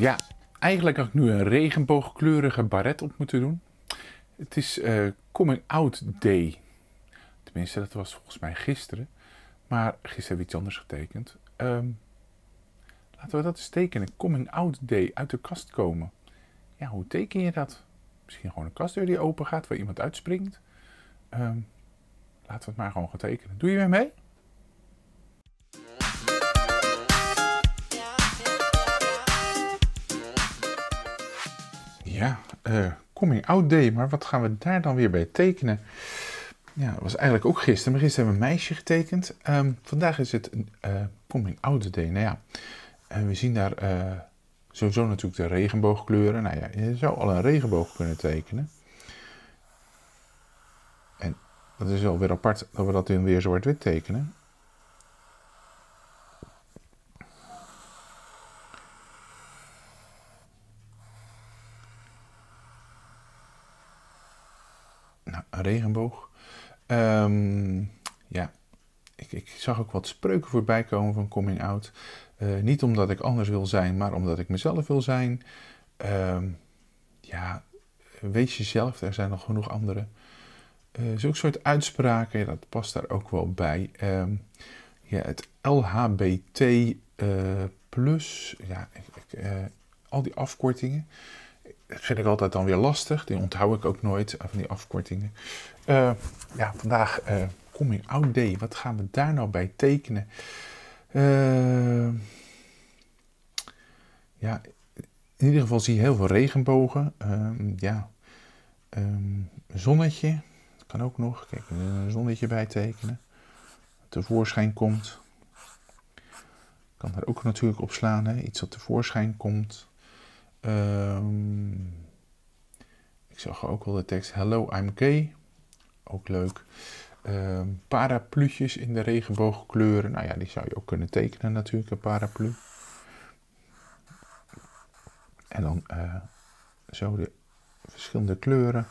Ja, eigenlijk had ik nu een regenboogkleurige baret op moeten doen. Het is eh, Coming Out Day. Tenminste, dat was volgens mij gisteren. Maar gisteren heb ik iets anders getekend. Ehm, laten we dat eens tekenen. Coming Out Day. Uit de kast komen. Ja, hoe teken je dat? Misschien gewoon een kastdeur die open gaat, waar iemand uitspringt. Ehm, laten we het maar gewoon gaan tekenen. Doe je weer mee? Ja, coming out day, maar wat gaan we daar dan weer bij tekenen? Ja, dat was eigenlijk ook gisteren, maar gisteren hebben we een meisje getekend. Um, vandaag is het uh, coming out day. Nou ja, en we zien daar uh, sowieso natuurlijk de regenboogkleuren. Nou ja, je zou al een regenboog kunnen tekenen. En dat is wel weer apart dat we dat in weer zwart-wit tekenen. Regenboog. Um, ja, ik, ik, zag ook wat spreuken voorbij komen van coming out. Uh, niet omdat ik anders wil zijn, maar omdat ik mezelf wil zijn. Um, ja, wees jezelf, er zijn nog genoeg anderen. Uh, Zulke soort uitspraken, dat past daar ook wel bij. Um, ja, het LHBT uh, plus, ja, ik, al die afkortingen dat vind ik altijd dan weer lastig. Die onthoud ik ook nooit, van die afkortingen. Uh, ja, vandaag uh, Coming Out Day. Wat gaan we daar nou bij tekenen? Ja, in ieder geval zie je heel veel regenbogen. Ehm, ja, um, zonnetje. Kan ook nog. Kijk, een zonnetje bij tekenen. Tevoorschijn komt. Kan daar ook natuurlijk op slaan. Hè? Iets dat tevoorschijn komt. Um, ik zag ook wel de tekst Hello, I'm gay. Ook leuk. Um, parapluutjes in de regenboogkleuren. Nou ja, die zou je ook kunnen tekenen natuurlijk, een paraplu. En dan uh, zo de verschillende kleuren.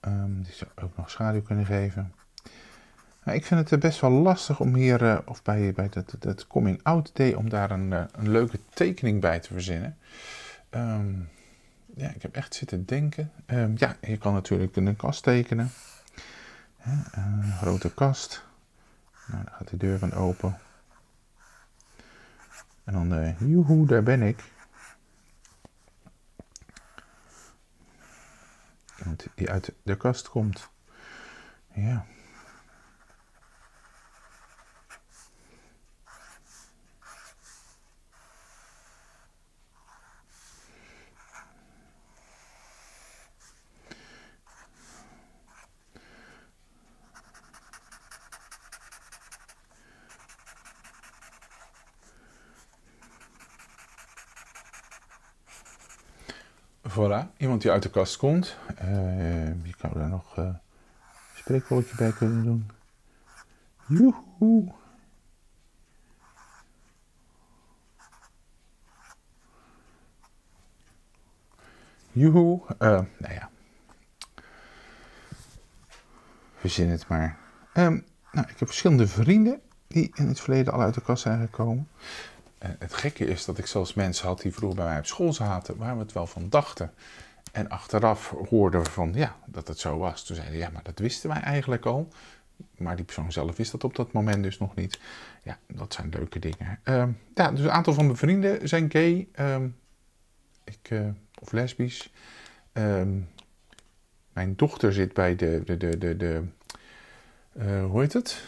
Um, die zou ook nog schaduw kunnen geven. Nou, ik vind het best wel lastig om hier, uh, of bij, bij het, het Coming Out Day, om daar een, uh, een leuke tekening bij te verzinnen. Um, ja, ik heb echt zitten denken. Um, ja, je kan natuurlijk een kast tekenen. een grote kast. Nou, daar gaat de deur van open. En dan, uh, joehoe, daar ben ik. Die uit de kast komt. Ja. Voilà, iemand die uit de kast komt. Uh, je kan daar nog uh, een spreekwoordje bij kunnen doen. Joehoe. Joehoe. Uh, nou ja. Verzin het maar. Um, nou, ik heb verschillende vrienden die in het verleden al uit de kast zijn gekomen. Het gekke is dat ik zelfs mensen had die vroeger bij mij op school zaten, waar we het wel van dachten. En achteraf hoorden we van, ja, dat het zo was. Toen zeiden ja, maar dat wisten wij eigenlijk al. Maar die persoon zelf wist dat op dat moment dus nog niet. Ja, dat zijn leuke dingen. Uh, ja, dus een aantal van mijn vrienden zijn gay. Uh, ik, uh, of lesbisch. Ehm, mijn dochter zit bij de, de, de, de, de eh, hoe heet het?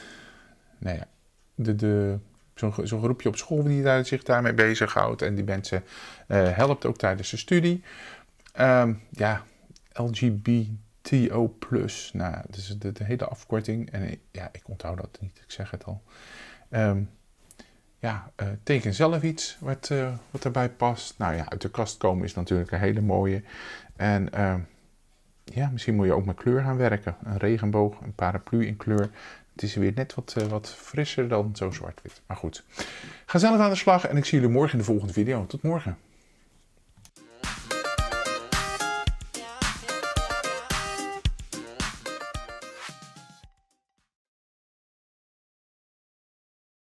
Nou ja, de, de zo'n zo groepje op school die daar, zich daarmee bezighoudt. En die mensen uh, helpt ook tijdens de studie. Um, ja, LGBTO+. Nou, dat is de, de, hele afkorting. En ja, ik onthoud dat niet, ik zeg het al. Um, ja, uh, teken zelf iets wat, uh, wat erbij past. Nou ja, uit de kast komen is natuurlijk een hele mooie. En uh, ja, misschien moet je ook met kleur gaan werken. Een regenboog, een paraplu in kleur. Het is weer net wat, uh, wat frisser dan zo zwart-wit. Maar goed, ga zelf aan de slag en ik zie jullie morgen in de volgende video. Tot morgen.